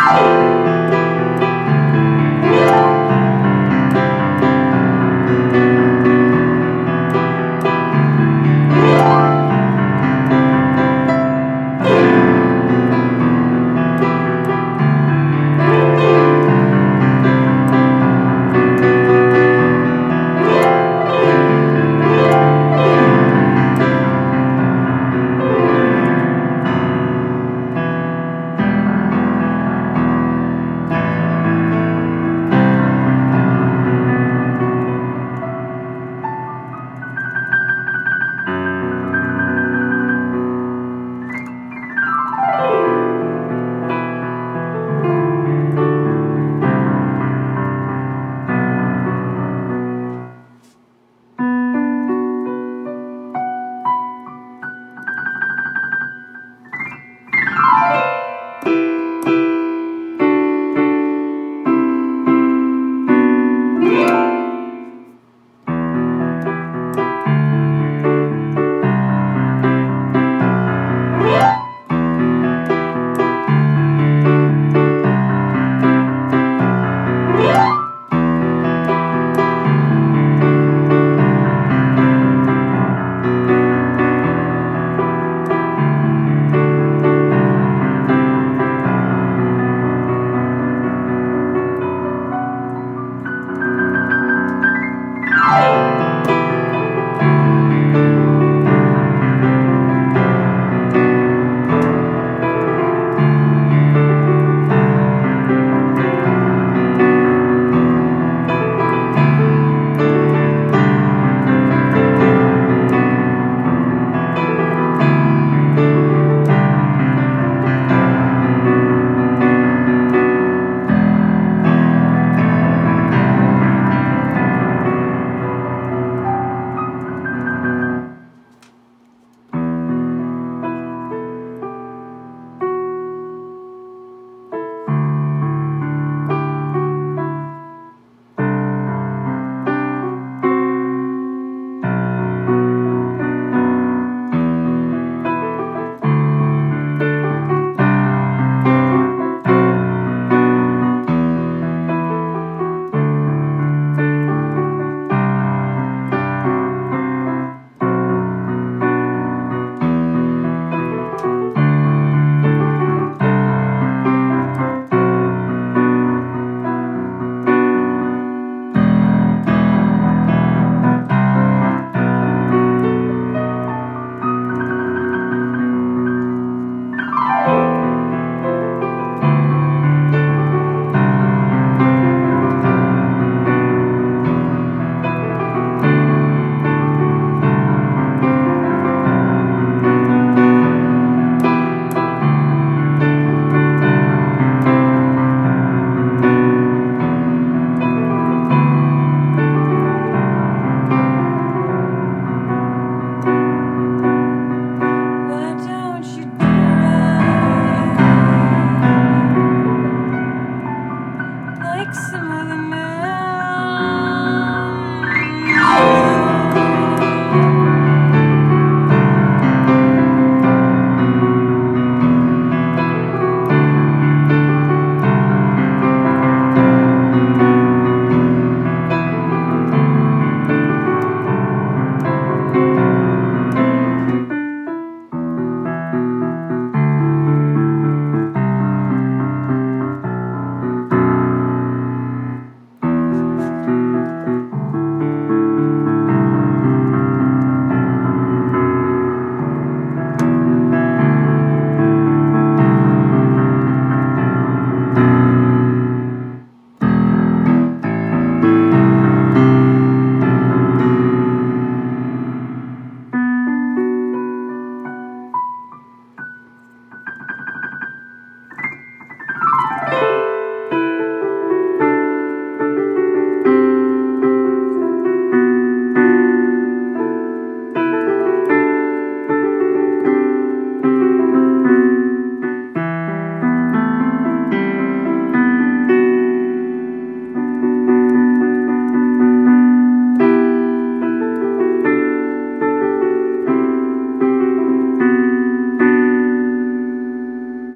Wow. like some other man.